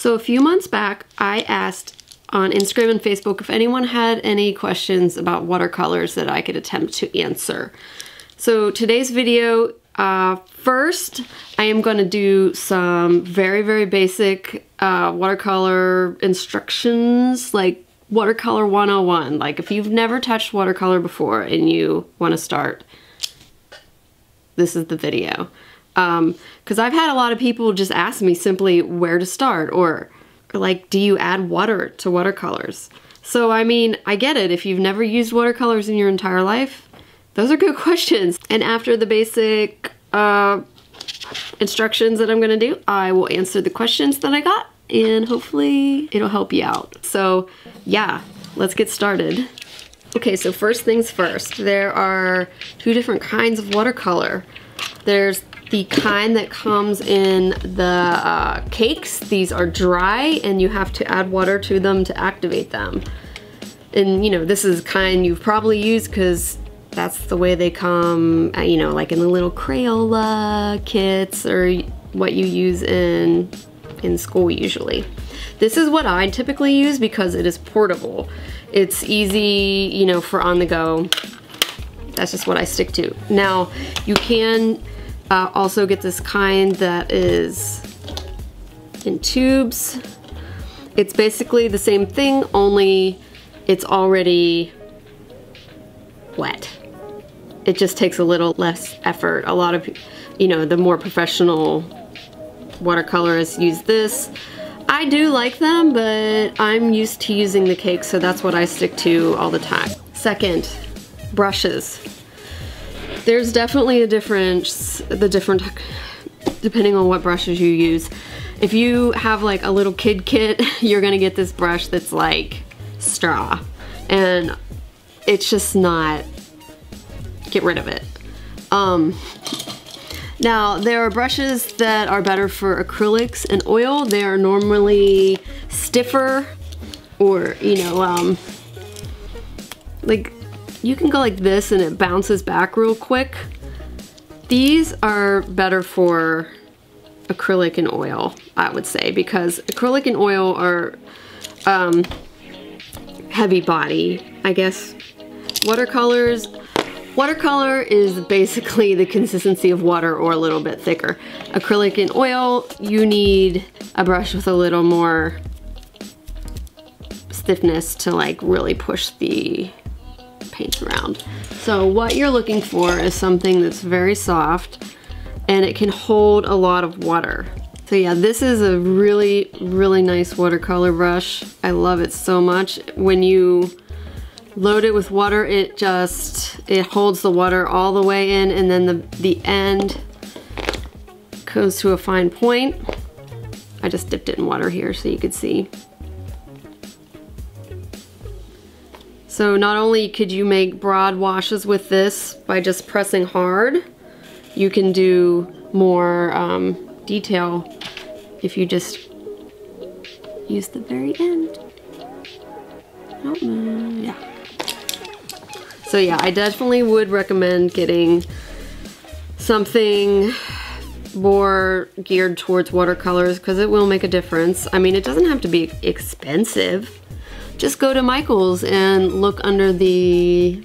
So a few months back, I asked on Instagram and Facebook if anyone had any questions about watercolors that I could attempt to answer. So today's video, uh, first, I am going to do some very, very basic uh, watercolor instructions, like watercolor 101. Like if you've never touched watercolor before and you want to start, this is the video. Because um, I've had a lot of people just ask me simply where to start or like, do you add water to watercolors? So, I mean, I get it. If you've never used watercolors in your entire life, those are good questions. And after the basic uh, instructions that I'm gonna do, I will answer the questions that I got and hopefully it'll help you out. So yeah, let's get started. Okay, so first things first, there are two different kinds of watercolor. There's the kind that comes in the uh, cakes. These are dry and you have to add water to them to activate them. And you know, this is kind you've probably used because that's the way they come, uh, you know, like in the little Crayola kits or what you use in, in school usually. This is what I typically use because it is portable. It's easy, you know, for on the go. That's just what I stick to. Now, you can uh, also get this kind that is in tubes. It's basically the same thing, only it's already wet. It just takes a little less effort. A lot of, you know, the more professional watercolorists use this. I do like them, but I'm used to using the cake, so that's what I stick to all the time. Second, brushes. There's definitely a difference, the different, depending on what brushes you use. If you have like a little kid kit, you're gonna get this brush that's like straw. And it's just not, get rid of it. Um, now, there are brushes that are better for acrylics and oil. They are normally stiffer or, you know, um, like you can go like this and it bounces back real quick. These are better for acrylic and oil, I would say, because acrylic and oil are um, heavy body, I guess. Watercolors, watercolor is basically the consistency of water or a little bit thicker. Acrylic and oil, you need a brush with a little more stiffness to like really push the around. So what you're looking for is something that's very soft and it can hold a lot of water. So yeah, this is a really, really nice watercolor brush. I love it so much. When you load it with water, it just, it holds the water all the way in and then the, the end goes to a fine point. I just dipped it in water here so you could see. So not only could you make broad washes with this by just pressing hard, you can do more um, detail if you just use the very end. yeah. So yeah, I definitely would recommend getting something more geared towards watercolors because it will make a difference. I mean, it doesn't have to be expensive just go to Michael's and look under the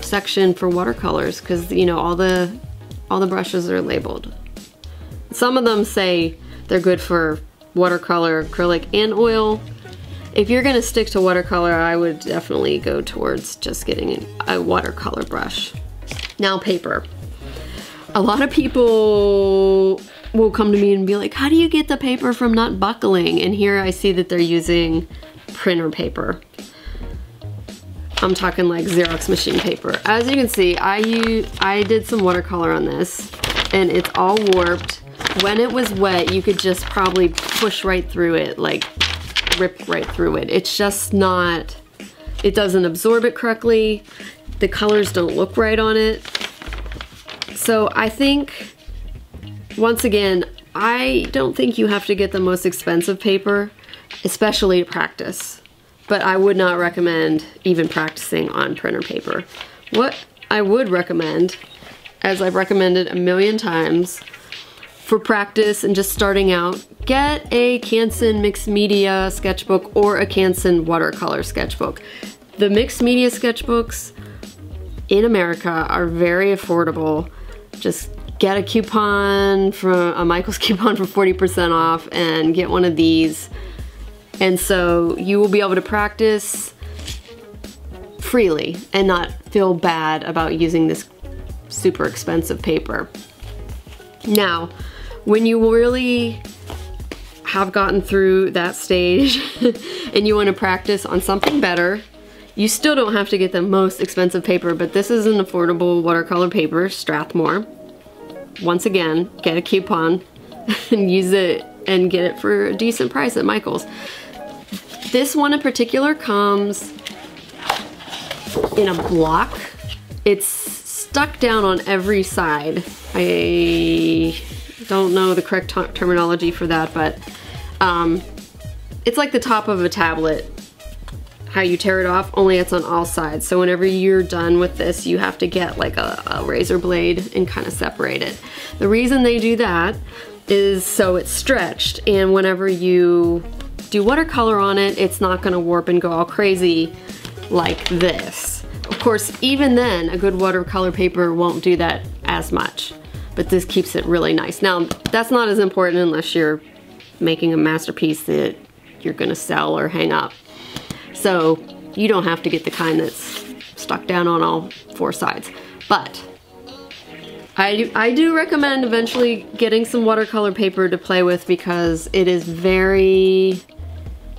section for watercolors because you know all the all the brushes are labeled. Some of them say they're good for watercolor, acrylic, and oil. If you're gonna stick to watercolor, I would definitely go towards just getting a watercolor brush. Now paper. A lot of people will come to me and be like, how do you get the paper from not buckling? And here I see that they're using printer paper. I'm talking like Xerox machine paper. As you can see, I use, I did some watercolor on this and it's all warped. When it was wet, you could just probably push right through it, like rip right through it. It's just not, it doesn't absorb it correctly. The colors don't look right on it. So I think, once again, I don't think you have to get the most expensive paper especially to practice. But I would not recommend even practicing on printer paper. What I would recommend, as I've recommended a million times, for practice and just starting out, get a Canson mixed media sketchbook or a Canson watercolor sketchbook. The mixed media sketchbooks in America are very affordable. Just get a coupon from a Michael's coupon for 40% off and get one of these. And so you will be able to practice freely and not feel bad about using this super expensive paper. Now, when you really have gotten through that stage and you want to practice on something better, you still don't have to get the most expensive paper, but this is an affordable watercolor paper, Strathmore once again, get a coupon and use it and get it for a decent price at Michael's. This one in particular comes in a block. It's stuck down on every side. I don't know the correct terminology for that, but um, it's like the top of a tablet how you tear it off, only it's on all sides. So whenever you're done with this, you have to get like a, a razor blade and kind of separate it. The reason they do that is so it's stretched and whenever you do watercolor on it, it's not gonna warp and go all crazy like this. Of course, even then, a good watercolor paper won't do that as much, but this keeps it really nice. Now, that's not as important unless you're making a masterpiece that you're gonna sell or hang up. So you don't have to get the kind that's stuck down on all four sides. But I do, I do recommend eventually getting some watercolor paper to play with because it is very,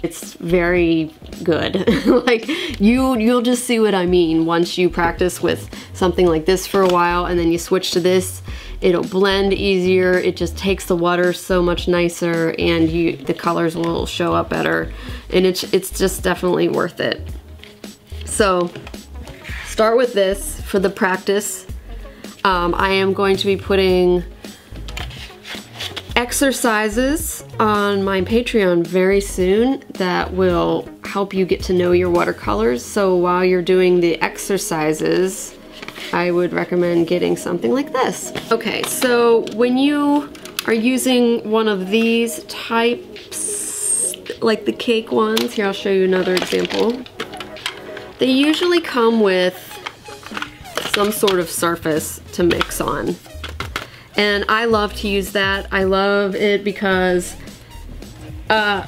it's very good. like you, you'll just see what I mean once you practice with something like this for a while and then you switch to this. It'll blend easier. It just takes the water so much nicer and you the colors will show up better. And it's it's just definitely worth it. So start with this for the practice. Um, I am going to be putting exercises on my Patreon very soon that will help you get to know your watercolors. So while you're doing the exercises, I would recommend getting something like this. Okay, so when you are using one of these types, like the cake ones, here I'll show you another example. They usually come with some sort of surface to mix on. And I love to use that. I love it because uh,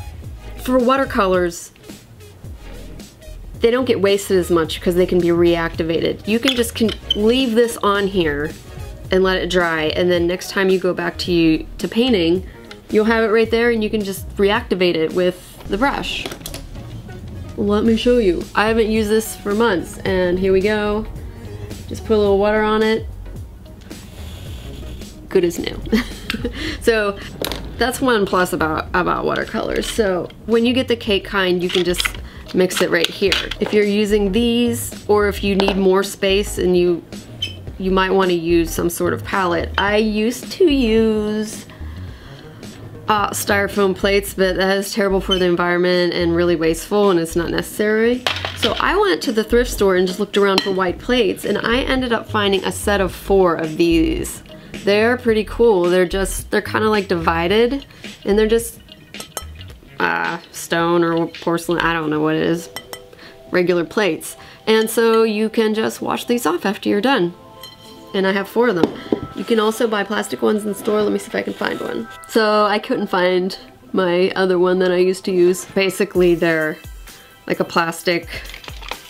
for watercolors, they don't get wasted as much because they can be reactivated. You can just can leave this on here and let it dry and then next time you go back to you to painting you'll have it right there and you can just reactivate it with the brush. Let me show you. I haven't used this for months and here we go. Just put a little water on it. Good as new. so that's one plus about, about watercolors. So when you get the cake kind, you can just mix it right here. If you're using these or if you need more space and you you might want to use some sort of palette. I used to use uh, styrofoam plates, but that is terrible for the environment and really wasteful and it's not necessary. So I went to the thrift store and just looked around for white plates and I ended up finding a set of four of these. They're pretty cool. They're just, they're kind of like divided and they're just uh, stone or porcelain, I don't know what it is, regular plates. And so you can just wash these off after you're done. And I have four of them. You can also buy plastic ones in the store. Let me see if I can find one. So I couldn't find my other one that I used to use. Basically they're like a plastic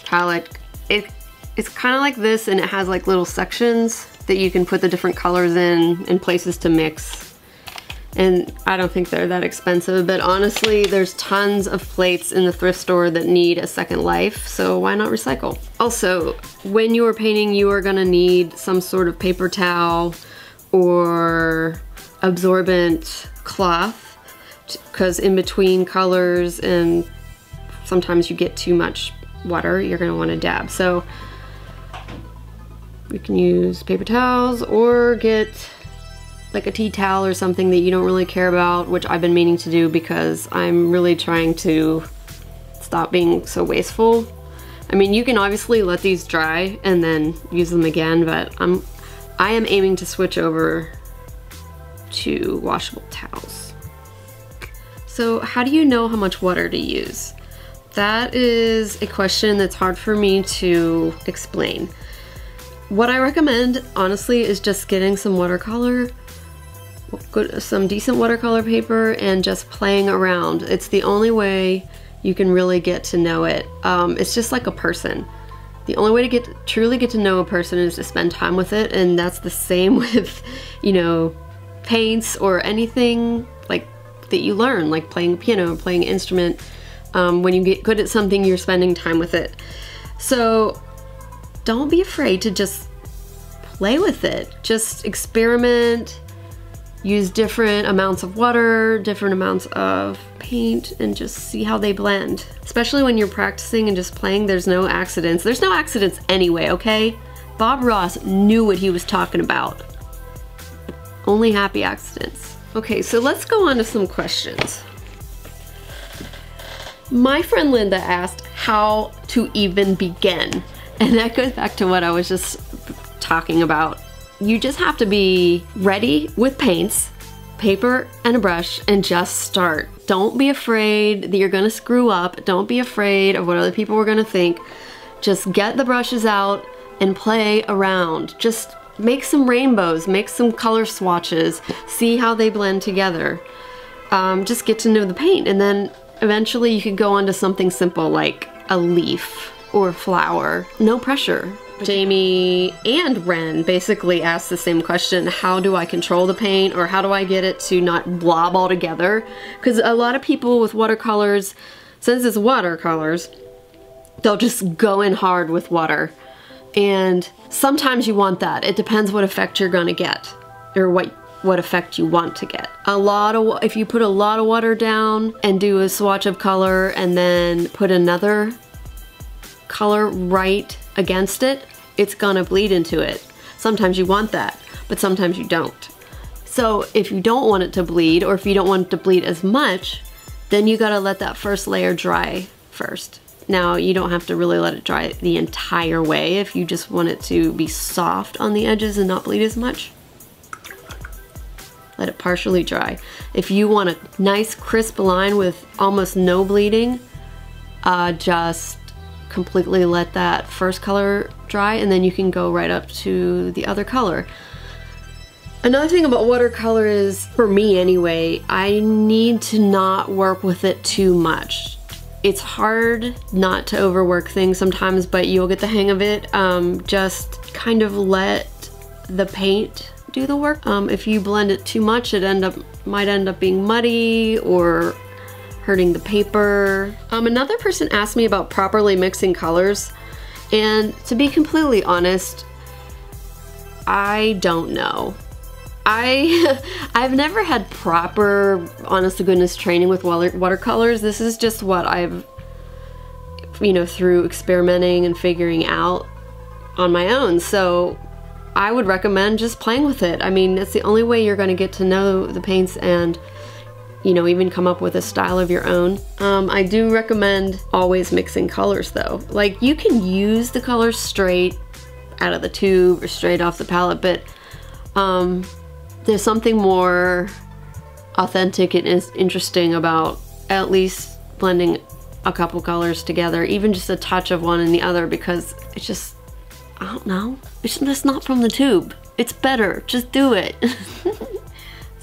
palette. It, it's kind of like this and it has like little sections that you can put the different colors in and places to mix and I don't think they're that expensive, but honestly, there's tons of plates in the thrift store that need a second life, so why not recycle? Also, when you are painting, you are gonna need some sort of paper towel or absorbent cloth, because in between colors and sometimes you get too much water, you're gonna wanna dab. So you can use paper towels or get like a tea towel or something that you don't really care about, which I've been meaning to do because I'm really trying to stop being so wasteful. I mean, you can obviously let these dry and then use them again, but I'm, I am aiming to switch over to washable towels. So how do you know how much water to use? That is a question that's hard for me to explain. What I recommend, honestly, is just getting some watercolor, good, some decent watercolor paper, and just playing around. It's the only way you can really get to know it. Um, it's just like a person. The only way to get truly get to know a person is to spend time with it, and that's the same with, you know, paints or anything like that you learn, like playing piano playing instrument. Um, when you get good at something, you're spending time with it. So don't be afraid to just play with it. Just experiment, use different amounts of water, different amounts of paint, and just see how they blend. Especially when you're practicing and just playing, there's no accidents. There's no accidents anyway, okay? Bob Ross knew what he was talking about. Only happy accidents. Okay, so let's go on to some questions. My friend Linda asked how to even begin. And that goes back to what I was just talking about you just have to be ready with paints, paper, and a brush and just start. Don't be afraid that you're gonna screw up. Don't be afraid of what other people are gonna think. Just get the brushes out and play around. Just make some rainbows, make some color swatches, see how they blend together. Um, just get to know the paint and then eventually you could go on to something simple like a leaf or flower. No pressure. Jamie and Ren basically asked the same question, how do I control the paint or how do I get it to not blob all together? Because a lot of people with watercolors, since it's watercolors, they'll just go in hard with water. And sometimes you want that. It depends what effect you're gonna get or what what effect you want to get. A lot of, if you put a lot of water down and do a swatch of color and then put another color right against it, it's gonna bleed into it. Sometimes you want that, but sometimes you don't. So if you don't want it to bleed, or if you don't want it to bleed as much, then you gotta let that first layer dry first. Now, you don't have to really let it dry the entire way if you just want it to be soft on the edges and not bleed as much. Let it partially dry. If you want a nice crisp line with almost no bleeding, uh, just completely let that first color dry and then you can go right up to the other color. Another thing about watercolor is, for me anyway, I need to not work with it too much. It's hard not to overwork things sometimes, but you'll get the hang of it. Um, just kind of let the paint do the work. Um, if you blend it too much, it end up might end up being muddy or hurting the paper. Um, another person asked me about properly mixing colors, and to be completely honest, I don't know. I I've never had proper honest to goodness training with water, watercolors. This is just what I've you know through experimenting and figuring out on my own. So I would recommend just playing with it. I mean, it's the only way you're going to get to know the paints and you know, even come up with a style of your own. Um, I do recommend always mixing colors though. Like you can use the colors straight out of the tube or straight off the palette, but um, there's something more authentic and interesting about at least blending a couple colors together, even just a touch of one and the other because it's just, I don't know, it's just not from the tube. It's better, just do it.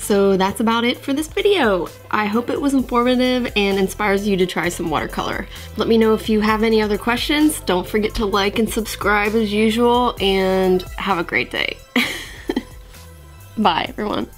So that's about it for this video. I hope it was informative and inspires you to try some watercolor. Let me know if you have any other questions. Don't forget to like and subscribe as usual and have a great day. Bye everyone.